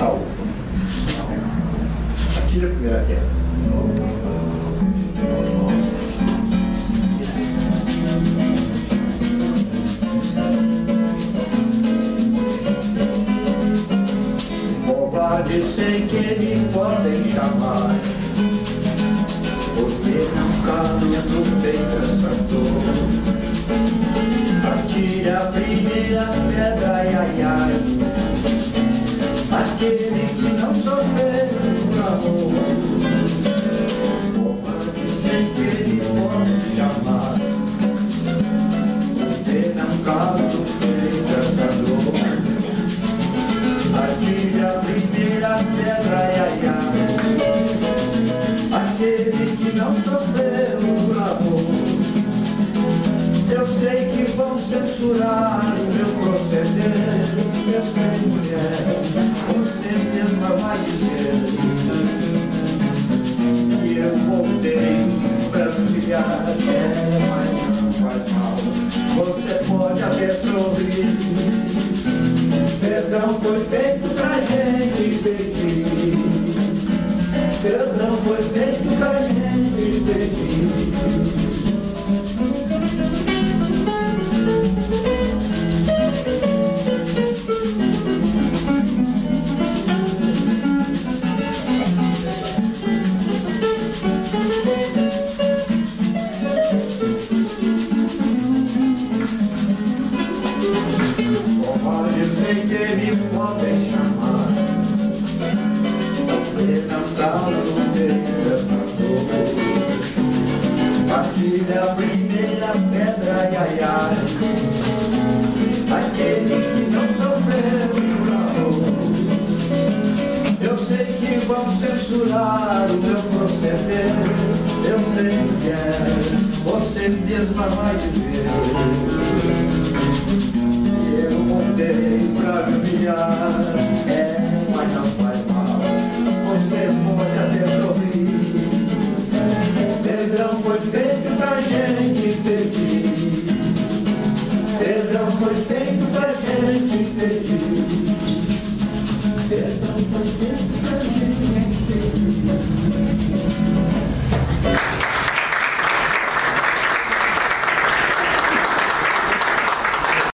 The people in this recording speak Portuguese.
Tal. Atira a primeira queda. Covarde sei que me podem chamar Aquele que não sofreu amor. Covarde sei que me podem chamar Porque não no peito essa dor. Atire a primeira pedra, Aquele que não sofreu amor. Eu sei que vão censurar pode até sorrir Perdão foi feito Sei que eles podem chamar. Você não tá no meio Atire a primeira pedra, ai, ai Aquele que não sofreu por amor Eu sei que vão censurar o meu proceder. Eu sei que é, você mesma vai dizer